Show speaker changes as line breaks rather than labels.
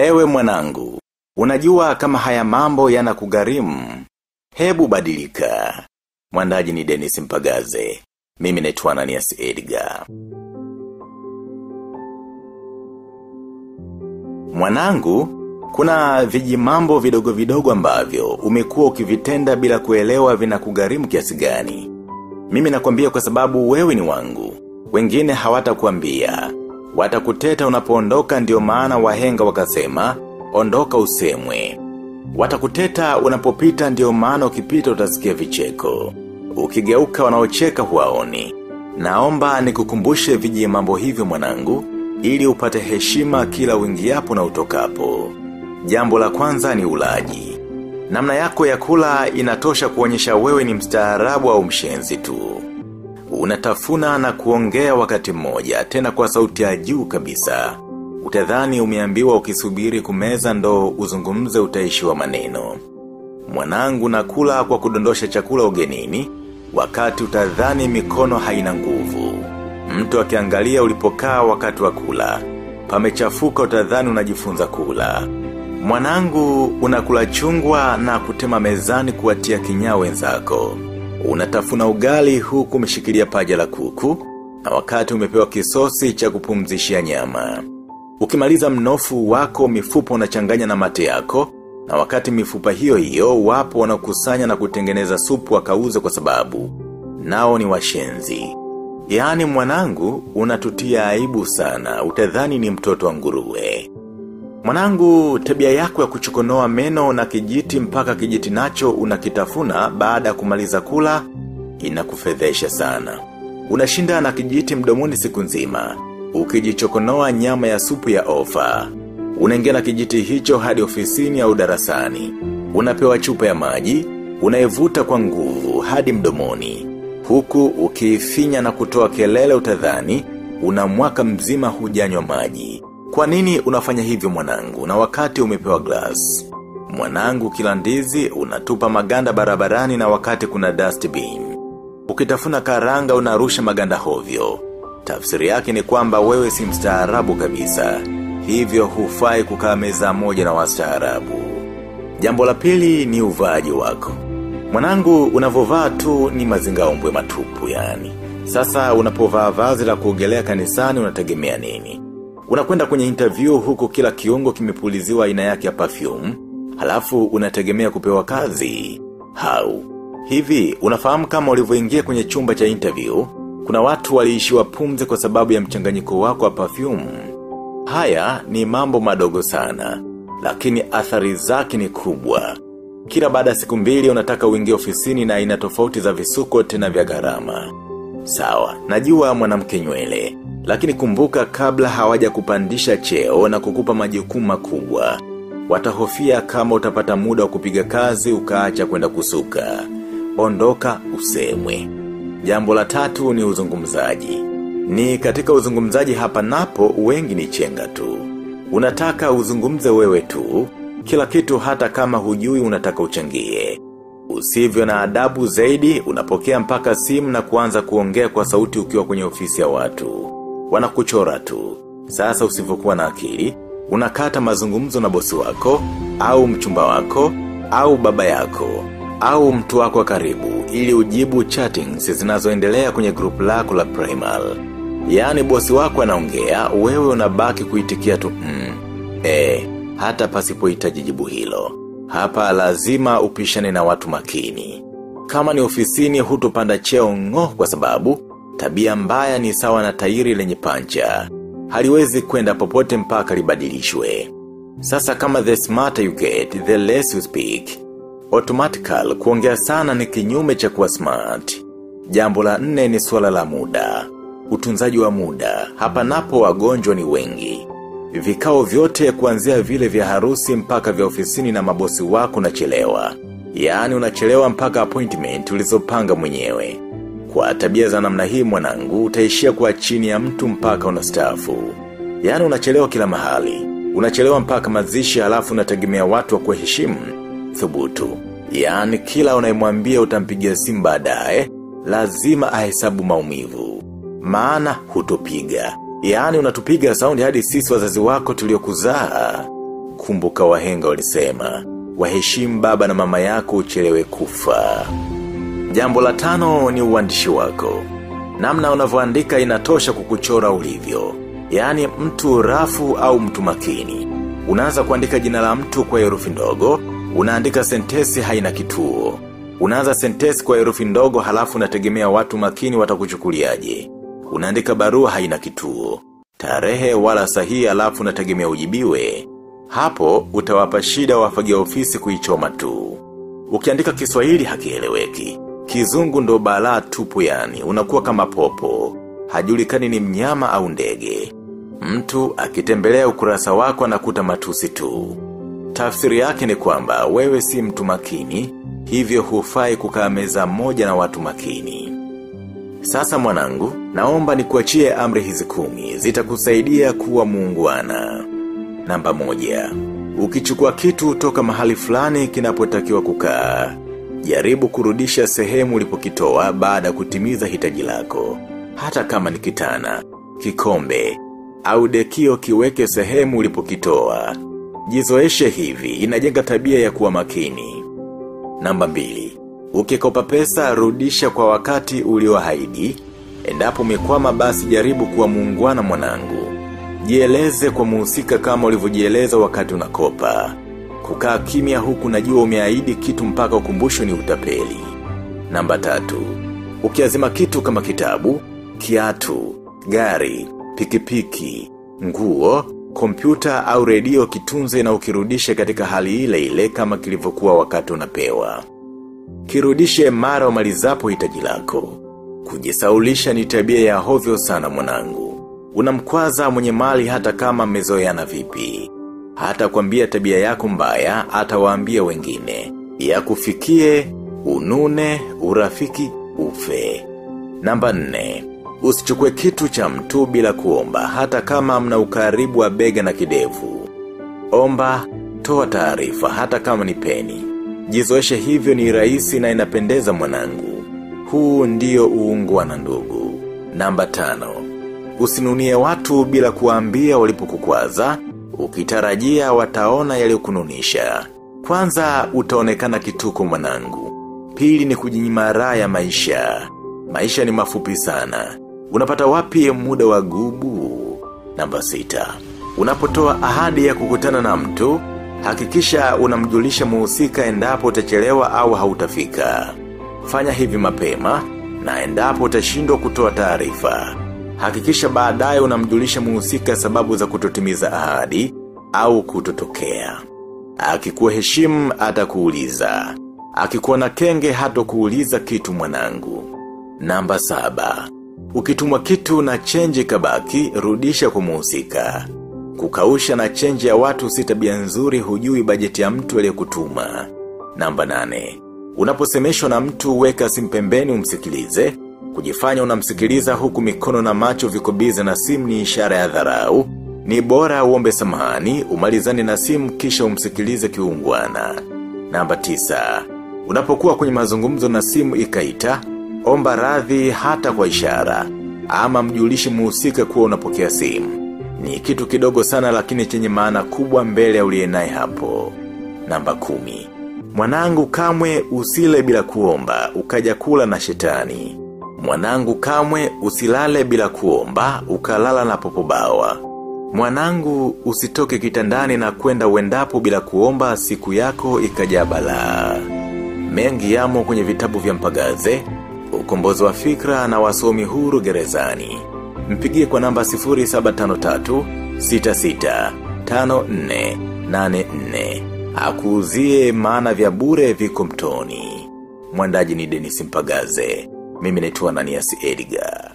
Ewe mwanangu, unajua kama haya mambo yana kugarimu. Hebu badilika. Mwandaji ni Dennis Mpagaze. Mimi naitwa Ananias Edgar. Mwanangu, kuna vijimambo vidogo vidogo ambavyo umekuwa ukivitenda bila kuelewa vina kugarimu kiasi gani. Mimi nakwambia kwa sababu wewe ni wangu. Wengine hawatakuambia. Watakuteta unapoondoka ndio maana wahenga wakasema, ondoka usemwe. Watakuteta unapopita ndio maana ukipita utasikia vicheko. Ukigeuka wanaocheka huwaoni. Naomba nikukumbushe viji mambo hivyo mwanangu, ili upate heshima kila wingiapo na utokapo. Jambo la kwanza ni ulaji. Namna yako ya kula inatosha kuonyesha wewe ni mstaarabu au mshenzi tu. Unatafuna na kuongea wakati mmoja, tena kwa sauti ya juu kabisa. Utadhani umeambiwa ukisubiri kumeza ndo uzungumze utaishi wa maneno. Mwanangu nakula kwa kudondosha chakula ugenini, wakati utadhani mikono haina nguvu. Mtu akiangalia ulipokaa wakati wa kula. Pamechafuka utadhani unajifunza kula. Mwanangu unakula chungwa na kutema mezani kuwatia kinyaa wenzako. Unatafuna ugali huku umeshikilia paja la kuku, na wakati umepewa kisosi cha kupumzishia nyama. Ukimaliza mnofu wako mifupa unachanganya na mate yako, na wakati mifupa hiyo hiyo wapo wanakusanya na kutengeneza supu wakauza kwa sababu. Nao ni washenzi. Yaani mwanangu, unatutia aibu sana, utadhani ni mtoto wa nguruwe. Mwanangu, tabia yako ya kuchukonoa meno na kijiti mpaka kijiti nacho unakitafuna baada ya kumaliza kula, inakufedhesha sana. Unashinda na kijiti mdomoni siku nzima, ukijichokonoa nyama ya supu ya ofa. Unaingia na kijiti hicho hadi ofisini au darasani. Unapewa chupa ya maji, unaivuta kwa nguvu hadi mdomoni. Huku ukiifinya na kutoa kelele utadhani, una mwaka mzima hujanywa maji. Kwa nini unafanya hivyo mwanangu na wakati umepewa glass? Mwanangu kila ndizi unatupa maganda barabarani na wakati kuna dustbin. Ukitafuna karanga unarusha maganda hovyo. Tafsiri yake ni kwamba wewe si mstaarabu kabisa. Hivyo hufai kukaa meza moja na wastaarabu. Jambo la pili ni uvaaji wako. Mwanangu unavovaa tu ni mazingaombwe matupu yani. Sasa unapovaa vazi la kuogelea kanisani unategemea nini? Unakwenda kwenye interview huku kila kiungo kimepuliziwa aina yake ya perfume, halafu unategemea kupewa kazi. Hau. Hivi, unafahamu kama ulivyoingia kwenye chumba cha interview, kuna watu waliishiwa pumzi kwa sababu ya mchanganyiko wako wa perfume. Haya ni mambo madogo sana, lakini athari zake ni kubwa. Kila baada ya siku mbili unataka uingie ofisini na aina tofauti za visuko tena vya gharama. Sawa, najua mwanamke nywele, lakini kumbuka kabla hawaja kupandisha cheo na kukupa majukumu makubwa. Watahofia kama utapata muda wa kupiga kazi ukaacha kwenda kusuka. Ondoka usemwe. Jambo la tatu ni uzungumzaji. Ni katika uzungumzaji hapa napo wengi ni chenga tu. Unataka uzungumze wewe tu, kila kitu hata kama hujui unataka uchangie. Usivyo na adabu zaidi, unapokea mpaka simu na kuanza kuongea kwa sauti ukiwa kwenye ofisi ya watu. Wanakuchora tu. Sasa usivyokuwa na akili, unakata mazungumzo na bosi wako, au mchumba wako, au baba yako, au mtu wako wa karibu, ili ujibu chattings zinazoendelea kwenye grupu lako la primal. Yaani bosi wako anaongea, wewe unabaki kuitikia tu mm. Eh, hata pasipohitaji jibu hilo. Hapa lazima upishane na watu makini. Kama ni ofisini hutopanda cheo ngo kwa sababu, tabia mbaya ni sawa na tairi lenye pancha. Haliwezi kwenda popote mpaka libadilishwe. Sasa kama the smarter you get, the less you speak. Automatical kuongea sana ni kinyume cha kuwa smart. Jambo la nne ni swala la muda. Utunzaji wa muda, hapa napo wagonjwa ni wengi. Vikao vyote kuanzia vile vya harusi mpaka vya ofisini na mabosi wako unachelewa. Yaani unachelewa mpaka appointment ulizopanga mwenyewe. Kwa tabia za namna hii mwanangu, utaishia kuwa chini ya mtu mpaka unastaafu. Yaani unachelewa kila mahali. Unachelewa mpaka mazishi halafu unategemea watu wa kuheshimu. Thubutu. Yaani kila unayemwambia utampigia simu baadaye, lazima ahesabu maumivu. Maana hutupiga. Yani unatupiga saundi hadi sisi wazazi wako tuliokuzaa. kumbuka wahenga walisema, waheshimu baba na mama yako uchelewe kufa. Jambo la tano ni uandishi wako. Namna unavyoandika inatosha kukuchora ulivyo. Yaani mtu rafu au mtu makini. Unaanza kuandika jina la mtu kwa herufi ndogo, unaandika sentesi haina kituo. Unaanza sentesi kwa herufi ndogo halafu unategemea watu makini watakuchukuliaje. Unaandika barua haina kituo. Tarehe wala sahihi halafu unategemea ujibiwe. Hapo utawapa shida wafagia ofisi kuichoma tu. Ukiandika Kiswahili hakieleweki. Kizungu ndo bala tupu yani, unakuwa kama popo. Hajulikani ni mnyama au ndege. Mtu akitembelea ukurasa wako anakuta matusi tu. Tafsiri yake ni kwamba wewe si mtu makini, hivyo hufai kukaa meza moja na watu makini. Sasa mwanangu, naomba nikuachie amri hizi kumi, zitakusaidia kuwa muungwana. Namba moja, ukichukua kitu toka mahali fulani kinapotakiwa kukaa. Jaribu kurudisha sehemu ulipokitoa baada kutimiza hitaji lako. Hata kama ni kitana, kikombe, au dekio kiweke sehemu ulipokitoa. Jizoeshe hivi, inajenga tabia ya kuwa makini. Namba mbili, ukikopa pesa rudisha kwa wakati ulioahidi. Endapo umekwama basi jaribu kuwa muungwana mwanangu. Jieleze kwa muhusika kama ulivyojieleza wakati unakopa. Kukaa kimya huku najua umeahidi kitu mpaka ukumbusho ni utapeli. Namba tatu. Ukiazima kitu kama kitabu, kiatu, gari, pikipiki, nguo, kompyuta au redio kitunze na ukirudishe katika hali ile ile kama kilivyokuwa wakati unapewa. Kirudishe mara umalizapo hitaji lako. Kujisaulisha ni tabia ya hovyo sana mwanangu. Unamkwaza mwenye mali hata kama mmezoeana vipi. Hata kuambia tabia yako mbaya, atawaambia wengine. Ya kufikie, unune, urafiki, ufe. Namba nne. Usichukue kitu cha mtu bila kuomba hata kama mna ukaribu wa bega na kidevu. Omba, toa taarifa hata kama ni peni. Jizoeshe hivyo ni rahisi na inapendeza mwanangu. Huu ndio uungwa na ndugu. Namba tano. Usinunie watu bila kuambia walipokukwaza, ukitarajia wataona yaliyokununisha. Kwanza utaonekana kituko mwanangu. Pili ni kujinyima ya maisha. Maisha ni mafupi sana. Unapata wapi muda wa gubu? Namba sita. Unapotoa ahadi ya kukutana na mtu, hakikisha unamjulisha muhusika endapo utachelewa au hautafika. Fanya hivi mapema, na endapo utashindwa kutoa taarifa. Hakikisha baadaye unamjulisha muhusika sababu za kutotimiza ahadi au kutotokea. Akikuwa heshimu atakuuliza. Akikuwa na kenge hatakuuliza kitu mwanangu. Namba saba. Ukitumwa kitu na chenji kabaki, rudisha kwa muhusika. Kukausha na chenji ya watu si tabia nzuri hujui bajeti ya mtu aliyekutuma. Namba nane. Unaposemeshwa na mtu weka simpembeni umsikilize. Kujifanya unamsikiliza huku mikono na macho vikobize na simu ni ishara ya dharau. Ni bora uombe samahani, umalizane na simu kisha umsikilize kiungwana. Namba tisa. Unapokuwa kwenye mazungumzo na simu ikaita, omba radhi hata kwa ishara. Ama mjulishi muhusika kuwa unapokea simu. Ni kitu kidogo sana lakini chenye maana kubwa mbele ya uliyenaye hapo. Namba kumi. Mwanangu kamwe usile bila kuomba, ukaja kula na shetani. Mwanangu kamwe usilale bila kuomba, ukalala na popobawa. Mwanangu usitoke kitandani na kwenda uendapo bila kuomba siku yako ikajabala. Mengi yamo kwenye vitabu vya mpagaze, ukombozi wa fikra na wasomi huru gerezani. Mpigie kwa namba 0753 66 54 84. Akuuzie maana vya bure viko mtoni. Mwandaji ni Denis Mpagaze. Mimi naitwa Ananias Edgar.